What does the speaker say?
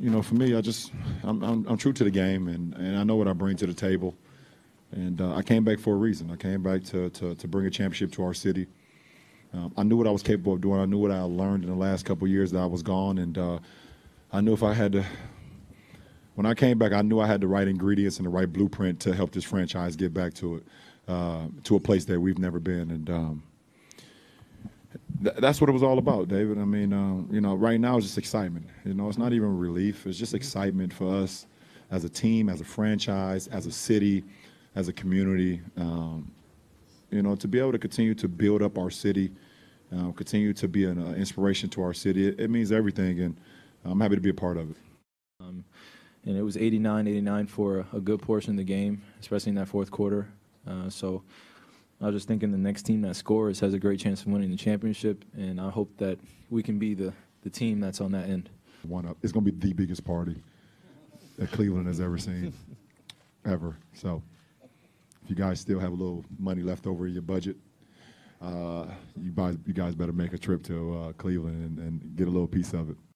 you know, for me, I just I'm, I'm, I'm true to the game, and, and I know what I bring to the table. And uh, I came back for a reason. I came back to, to, to bring a championship to our city. Um, I knew what I was capable of doing. I knew what I learned in the last couple years that I was gone, and uh, I knew if I had to. When I came back, I knew I had the right ingredients and the right blueprint to help this franchise get back to it, uh, to a place that we've never been, and um, th- that's what it was all about, David. I mean, um, you know, right now it's just excitement. You know, it's not even relief. It's just excitement for us as a team, as a franchise, as a city, as a community. Um, you know, to be able to continue to build up our city, uh, continue to be an uh, inspiration to our city, it, it means everything, and I'm happy to be a part of it. Um, and it was 89 89 for a, a good portion of the game, especially in that fourth quarter. Uh, so I was just thinking the next team that scores has a great chance of winning the championship, and I hope that we can be the, the team that's on that end. One up. It's going to be the biggest party that Cleveland has ever seen, ever. So, if you guys still have a little money left over in your budget, uh, you guys, you guys better make a trip to uh, Cleveland and, and get a little piece of it.